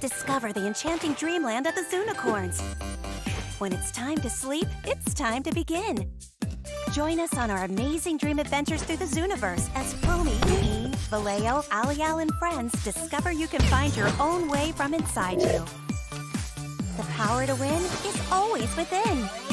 discover the enchanting dreamland of the Zoonicorns. When it's time to sleep, it's time to begin. Join us on our amazing dream adventures through the Zooniverse as Foamy, Bean, Vallejo, Alial, and friends discover you can find your own way from inside you. The power to win is always within.